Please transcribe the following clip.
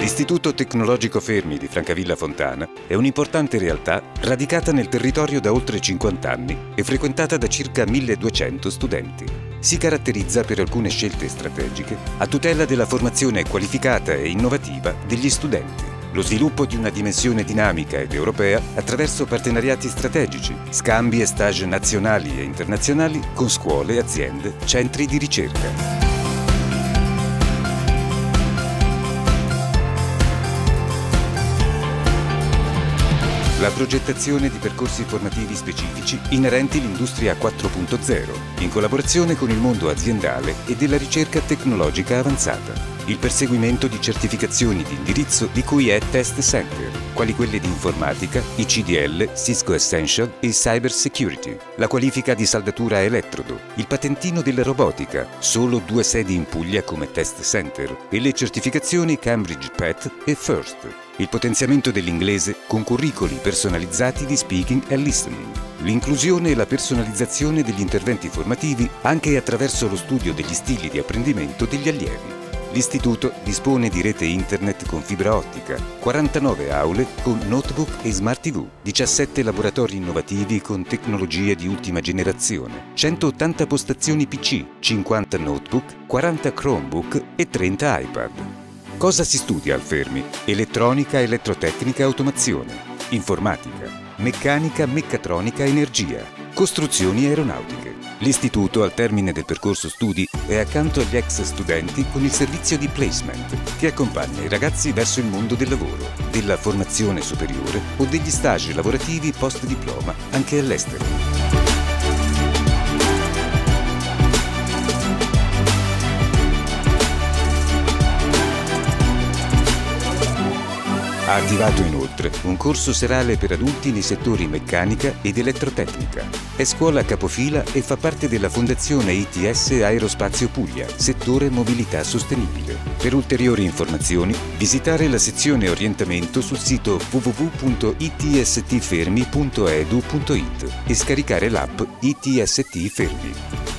L'Istituto Tecnologico Fermi di Francavilla Fontana è un'importante realtà radicata nel territorio da oltre 50 anni e frequentata da circa 1200 studenti. Si caratterizza per alcune scelte strategiche a tutela della formazione qualificata e innovativa degli studenti. Lo sviluppo di una dimensione dinamica ed europea attraverso partenariati strategici, scambi e stage nazionali e internazionali con scuole, aziende, centri di ricerca. La progettazione di percorsi formativi specifici inerenti all'industria 4.0, in collaborazione con il mondo aziendale e della ricerca tecnologica avanzata, il perseguimento di certificazioni di indirizzo di cui è Test Center, quali quelle di informatica, ICDL, Cisco Essential e Cyber Security, la qualifica di saldatura elettrodo, il patentino della robotica, solo due sedi in Puglia come Test Center, e le certificazioni Cambridge PET e FIRST. Il potenziamento dell'inglese con curricoli personalizzati di speaking e listening, l'inclusione e la personalizzazione degli interventi formativi anche attraverso lo studio degli stili di apprendimento degli allievi. L'Istituto dispone di rete internet con fibra ottica, 49 aule con notebook e smart TV, 17 laboratori innovativi con tecnologie di ultima generazione, 180 postazioni PC, 50 notebook, 40 Chromebook e 30 iPad. Cosa si studia al Fermi? Elettronica, elettrotecnica, automazione, informatica, meccanica, meccatronica, energia, costruzioni aeronautiche. L'istituto al termine del percorso studi è accanto agli ex studenti con il servizio di placement che accompagna i ragazzi verso il mondo del lavoro, della formazione superiore o degli stage lavorativi post diploma anche all'estero. Ha attivato inoltre un corso serale per adulti nei settori meccanica ed elettrotecnica. È scuola capofila e fa parte della Fondazione ITS Aerospazio Puglia, settore mobilità sostenibile. Per ulteriori informazioni visitare la sezione orientamento sul sito www.itstfermi.edu.it e scaricare l'app ITST Fermi.